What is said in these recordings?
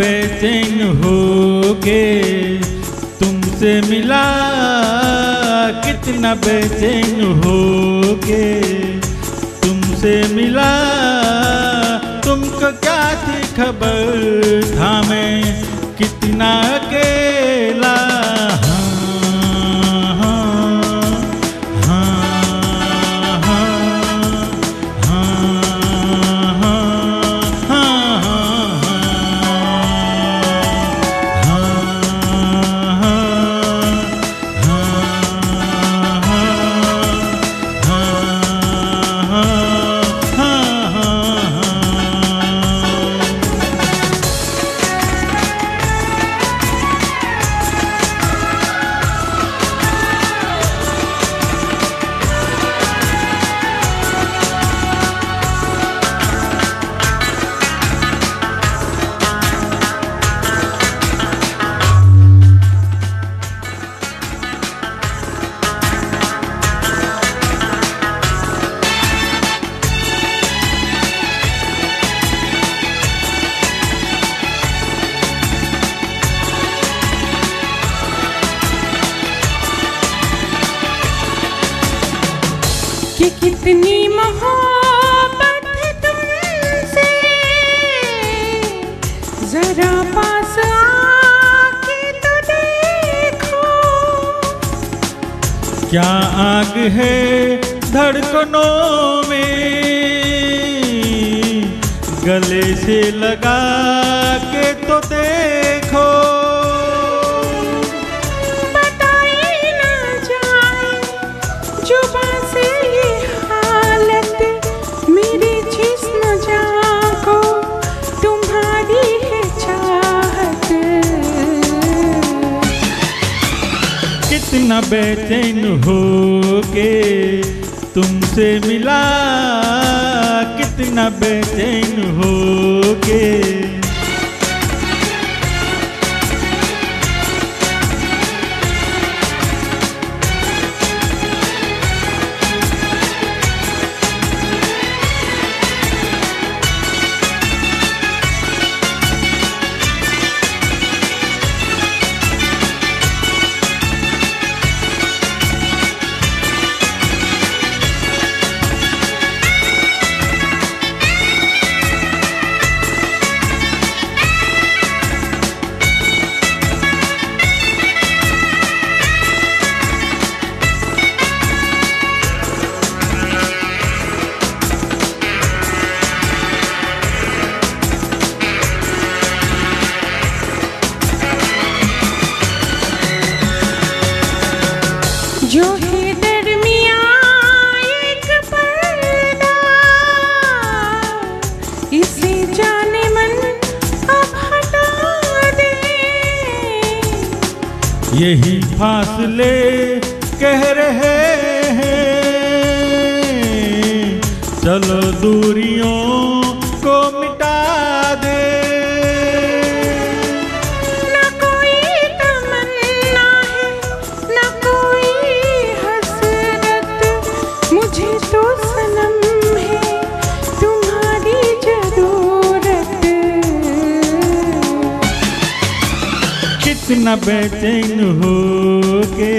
बेचैन हो गे तुमसे मिला कितना बेचैन हो गे तुमसे मिला। तुमको क्या थी खबर था मैं? कितना कि कितनी मोहब्बत तुमसे। जरा पास आके तो देखो। क्या आग है धड़कनों में? गले से लगा के तो देखो। कितना बेचैन हो के तुमसे मिला कितना बेचैन हो के यही फासले कह रहे हैं। चलो दूरियों कितना बेचैन हो गे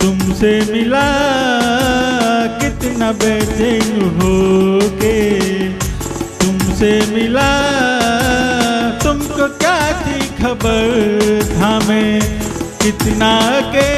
तुमसे मिला, कितना बेचैन हो गे तुमसे मिला। तुमको क्या थी खबर था मैं कितना अकेला